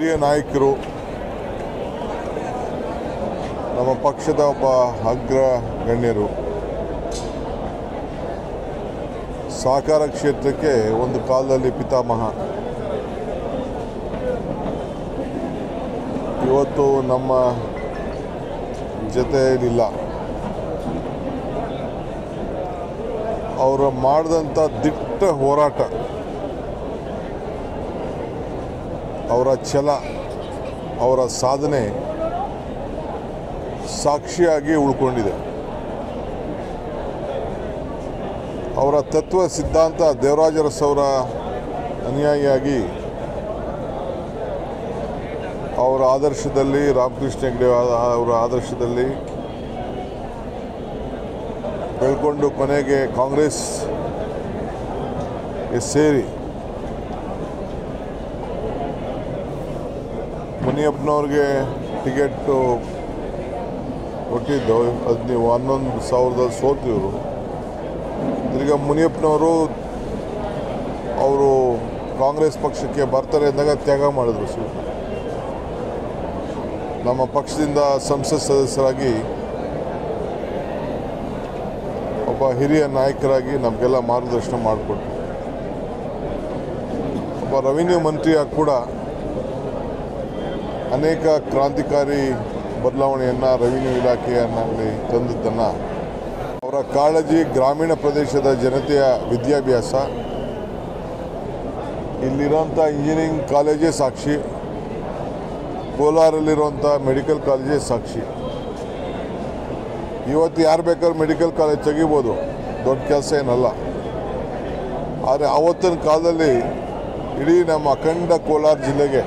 ಹಿರಿಯ ನಾಯಕರು, ನಮ್ಮ ಪಕ್ಷದ ಒಬ್ಬ ಅಗ್ರ ಗಣ್ಯರು, ಸಹಕಾರ ಕ್ಷೇತ್ರಕ್ಕೆ ಒಂದು ಕಾಲದಲ್ಲಿ ಪಿತಾಮಹ. ಇವತ್ತು ನಮ್ಮ ಜೊತೆಯಲ್ಲಿಲ್ಲ ಅವರು ಮಾಡಿದಂಥ ದಿಟ್ಟ ಹೋರಾಟ. ಅವರ ಛಲ, ಅವರ ಸಾಧನೆ ಸಾಕ್ಷಿಯಾಗಿ ಉಳ್ಕೊಂಡಿದೆ. ಅವರ ತತ್ವ ಸಿದ್ಧಾಂತ ದೇವರಾಜರಸವರ ಅನುಯಾಯಿಯಾಗಿ ಅವರ ಆದರ್ಶದಲ್ಲಿ, ರಾಮಕೃಷ್ಣ ಹೆಗ್ಡೆ ಅವರ ಆದರ್ಶದಲ್ಲಿ ಬೆಳ್ಕೊಂಡು ಕೊನೆಗೆ ಕಾಂಗ್ರೆಸ್ ಸೇರಿ ಮುನಿಯಪ್ಪನವ್ರಿಗೆ ಟಿಕೆಟ್ಟು ಕೊಟ್ಟಿದ್ದು. ಅದು ನೀವು ಹನ್ನೊಂದು ಸಾವಿರದಲ್ಲಿ ಸೋತಿವರು ತಿರ್ಗಾ ಮುನಿಯಪ್ಪನವರು ಅವರು ಕಾಂಗ್ರೆಸ್ ಪಕ್ಷಕ್ಕೆ ಬರ್ತಾರೆ ಅಂದಾಗ ತ್ಯಾಗ ಮಾಡಿದ್ರು ಸೀಟು ನಮ್ಮ ಪಕ್ಷದಿಂದ ಸಂಸತ್ ಸದಸ್ಯರಾಗಿ ಒಬ್ಬ ಹಿರಿಯ ನಾಯಕರಾಗಿ ನಮಗೆಲ್ಲ ಮಾರ್ಗದರ್ಶನ ಮಾಡಿಕೊಟ್ರು. ಒಬ್ಬ ರೆವಿನ್ಯೂ ಮಂತ್ರಿಯಾಗಿ ಕೂಡ ಅನೇಕ ಕ್ರಾಂತಿಕಾರಿ ಬದಲಾವಣೆಯನ್ನು ರೆವಿನ್ಯೂ ಇಲಾಖೆಯನ್ನಲ್ಲಿ ತಂದದ್ದನ್ನು ಅವರ ಕಾಳಜಿ ಗ್ರಾಮೀಣ ಪ್ರದೇಶದ ಜನತೆಯ ವಿದ್ಯಾಭ್ಯಾಸ ಇಲ್ಲಿರೋಂಥ ಇಂಜಿನಿಯರಿಂಗ್ ಕಾಲೇಜೇ ಸಾಕ್ಷಿ ಕೋಲಾರಲ್ಲಿರುವಂಥ ಮೆಡಿಕಲ್ ಕಾಲೇಜೇ ಸಾಕ್ಷಿ. ಇವತ್ತು ಯಾರು ಬೇಕಾದ್ರೂ ಮೆಡಿಕಲ್ ಕಾಲೇಜ್ ತೆಗಿಬೋದು, ದೊಡ್ಡ ಕೆಲಸ ಏನಲ್ಲ. ಆದರೆ ಆವತ್ತಿನ ಕಾಲದಲ್ಲಿ ಇಡೀ ನಮ್ಮ ಅಖಂಡ ಕೋಲಾರ ಜಿಲ್ಲೆಗೆ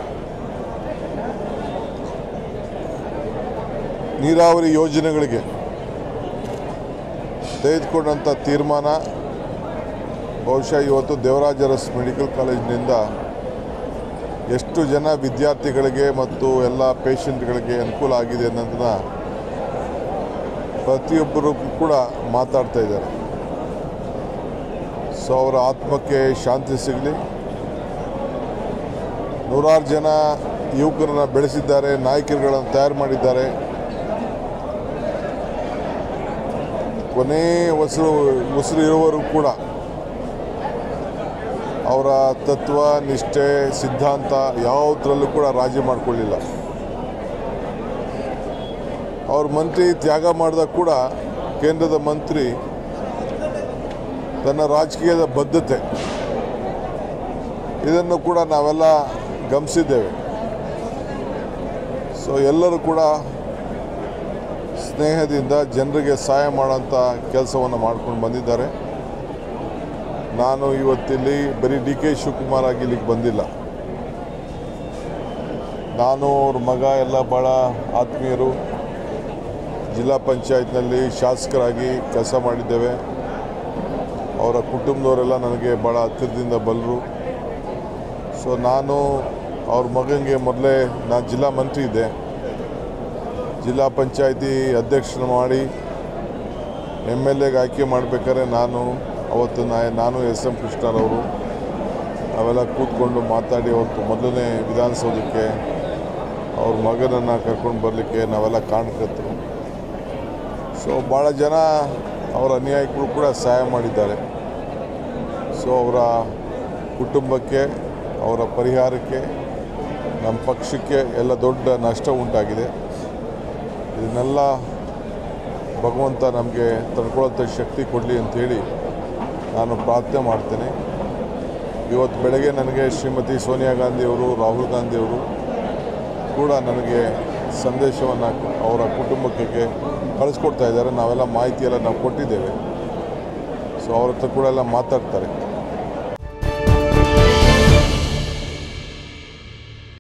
ನೀರಾವರಿ ಯೋಜನೆಗಳಿಗೆ ತೆಗೆದುಕೊಂಡಂಥ ತೀರ್ಮಾನ ಬಹುಶಃ ಇವತ್ತು ದೇವರಾಜ ಅರಸ್ ಮೆಡಿಕಲ್ ಕಾಲೇಜಿನಿಂದ ಎಷ್ಟು ಜನ ವಿದ್ಯಾರ್ಥಿಗಳಿಗೆ ಮತ್ತು ಎಲ್ಲ ಪೇಷಂಟ್ಗಳಿಗೆ ಅನುಕೂಲ ಆಗಿದೆ ಅನ್ನೋದನ್ನು ಪ್ರತಿಯೊಬ್ಬರು ಕೂಡ ಮಾತಾಡ್ತಾ ಇದ್ದಾರೆ. ಸೊ ಅವರ ಆತ್ಮಕ್ಕೆ ಶಾಂತಿ ಸಿಗಲಿ. ನೂರಾರು ಜನ ಯುವಕರನ್ನು ಬೆಳೆಸಿದ್ದಾರೆ, ನಾಯಕರುಗಳನ್ನು ತಯಾರು ಮಾಡಿದ್ದಾರೆ. ಕೊನೆ ಉಸಿರು ಉಸಿರು ಇರುವವರು ಕೂಡ ಅವರ ತತ್ವ, ನಿಷ್ಠೆ, ಸಿದ್ಧಾಂತ ಯಾವುದರಲ್ಲೂ ಕೂಡ ರಾಜಿ ಮಾಡಿಕೊಳ್ಳಿಲ್ಲ. ಅವ್ರ ಮಂತ್ರಿ ತ್ಯಾಗ ಮಾಡಿದಾಗ ಕೂಡ ಕೇಂದ್ರದ ಮಂತ್ರಿ ತನ್ನ ರಾಜಕೀಯದ ಬದ್ಧತೆ. ಇದನ್ನು ಕೂಡ ನಾವೆಲ್ಲ ಗಮನಿಸಿದ್ದೇವೆ. ಸೊ ಎಲ್ಲರೂ ಕೂಡ ಸ್ನೇಹದಿಂದ ಜನರಿಗೆ ಸಹಾಯ ಮಾಡೋಂಥ ಕೆಲಸವನ್ನು ಮಾಡ್ಕೊಂಡು ಬಂದಿದ್ದಾರೆ. ನಾನು ಇವತ್ತಿಲ್ಲಿ ಬರೀ ಡಿ ಕೆ ಶಿವಕುಮಾರ್ ಆಗಿ ಇಲ್ಲಿಗೆ ಬಂದಿಲ್ಲ. ನಾನು ಅವ್ರ ಮಗ ಎಲ್ಲ ಭಾಳ ಆತ್ಮೀಯರು. ಜಿಲ್ಲಾ ಪಂಚಾಯತ್ನಲ್ಲಿ ಶಾಸಕರಾಗಿ ಕೆಲಸ ಮಾಡಿದ್ದೇವೆ. ಅವರ ಕುಟುಂಬದವರೆಲ್ಲ ನನಗೆ ಭಾಳ ಹತ್ತಿರದಿಂದ ಬಲ್ಲರು ಸೊ ನಾನು ಅವ್ರ ಮಗನಿಗೆ ಮೊದಲೇ, ನಾನು ಜಿಲ್ಲಾ ಮಂತ್ರಿ ಇದ್ದೆ. ಜಿಲ್ಲಾ ಪಂಚಾಯಿತಿ ಅಧ್ಯಕ್ಷನ ಮಾಡಿ ಎಂ ಎಲ್ ಎಗೆ ಆಯ್ಕೆ ಮಾಡಬೇಕಾದ್ರೆ ನಾನು, ಅವತ್ತು ನಾ- ನಾನು ಎಸ್ ಎಂ ಕೃಷ್ಣರವರು ನಾವೆಲ್ಲ ಕೂತ್ಕೊಂಡು ಮಾತಾಡಿ ಅವತ್ತು ಮೊದಲನೇ ವಿಧಾನಸೌಧಕ್ಕೆ ಅವ್ರ ಮಗನನ್ನು ಕರ್ಕೊಂಡು ಬರಲಿಕ್ಕೆ ನಾವೆಲ್ಲ ಕಾರಣಕರ್ತರು. ಸೊ ಭಾಳ ಜನ ಅವರ ಅನ್ಯಾಯಗಳು ಕೂಡ ಸಹಾಯ ಮಾಡಿದ್ದಾರೆ. ಸೊ ಅವರ ಕುಟುಂಬಕ್ಕೆ, ಅವರ ಪರಿಹಾರಕ್ಕೆ, ನಮ್ಮ ಪಕ್ಷಕ್ಕೆ ಎಲ್ಲ ದೊಡ್ಡ ನಷ್ಟ ಉಂಟಾಗಿದೆ. ಇದನ್ನೆಲ್ಲ ಭಗವಂತ ನಮಗೆ ತಡ್ಕೊಳ್ಳೋಂಥ ಶಕ್ತಿ ಕೊಡಲಿ ಅಂಥೇಳಿ ನಾನು ಪ್ರಾರ್ಥನೆ ಮಾಡ್ತೇನೆ. ಇವತ್ತು ಬೆಳಗ್ಗೆ ನನಗೆ ಶ್ರೀಮತಿ ಸೋನಿಯಾ ಗಾಂಧಿಯವರು, ರಾಹುಲ್ ಗಾಂಧಿಯವರು ಕೂಡ ನನಗೆ ಸಂದೇಶವನ್ನು ಅವರ ಕುಟುಂಬಕ್ಕೆ ಕಳಿಸ್ಕೊಡ್ತಾ ಇದ್ದಾರೆ. ನಾವೆಲ್ಲ ಮಾಹಿತಿಯೆಲ್ಲ ನಾವು ಕೊಟ್ಟಿದ್ದೇವೆ. ಸೊ ಅವ್ರ ಹತ್ರ ಕೂಡ ಎಲ್ಲ ಮಾತಾಡ್ತಾರೆ.